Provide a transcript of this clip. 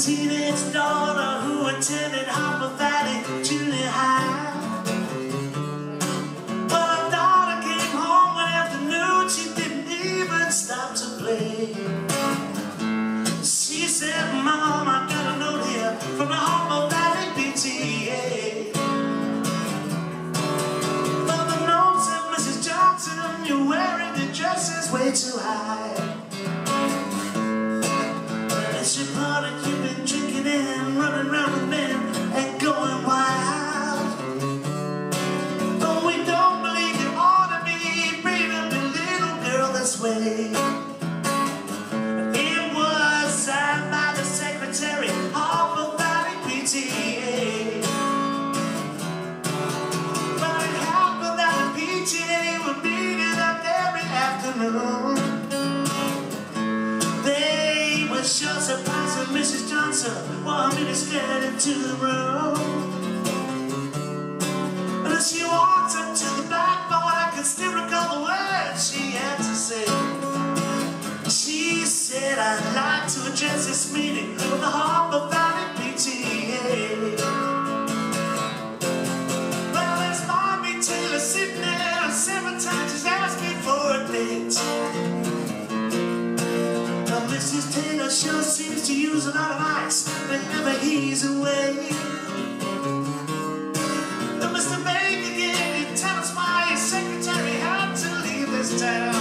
teenage daughter who attended Harper Valley Junior High. But her daughter came home one afternoon, she didn't even stop to play. She said, Mom, I got a note here from the Harper Valley PTA. But the note said, Mrs. Johnson, you're wearing the dresses way too high. To get into the room. And as she Mrs. Taylor sure seems to use a lot of ice but never he's away. Though Mr. Baker did tell us why his secretary had to leave this town.